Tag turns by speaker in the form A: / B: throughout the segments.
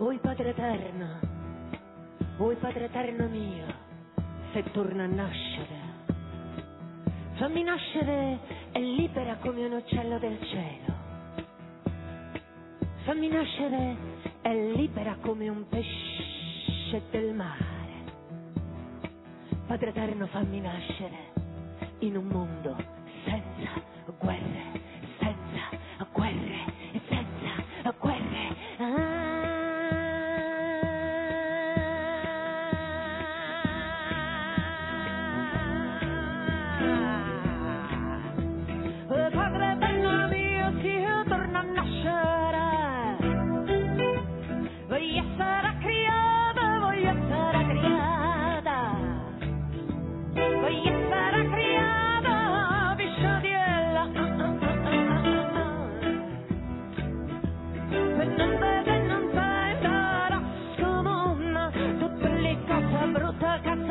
A: Oi Padre Eterno, oi Padre Eterno mio, se torna a nascere, fammi nascere e libera come un uccello del cielo. Fammi nascere e libera come un pesce del mare. Padre Eterno, fammi nascere in un mondo senza guerre, senza guerre,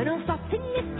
A: but I'll stop in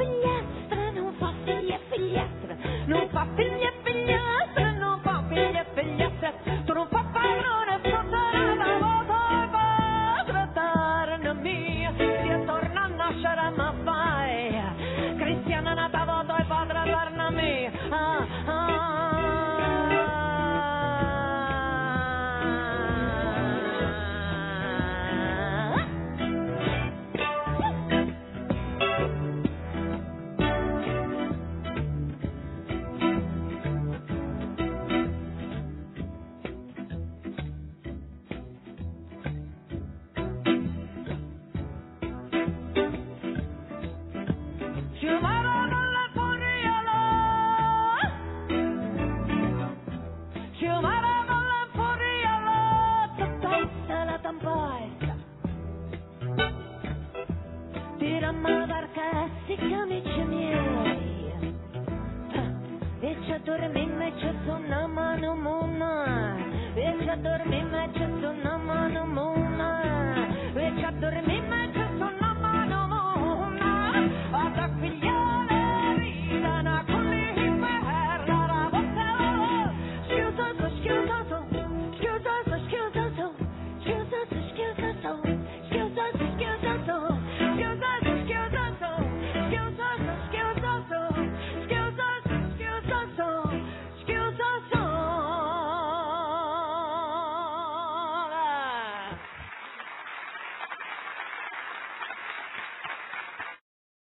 A: siccome c'è miei e ci addormimmo e ci sonnammo in un mondo e ci addormimmo e ci sonnammo in un mondo e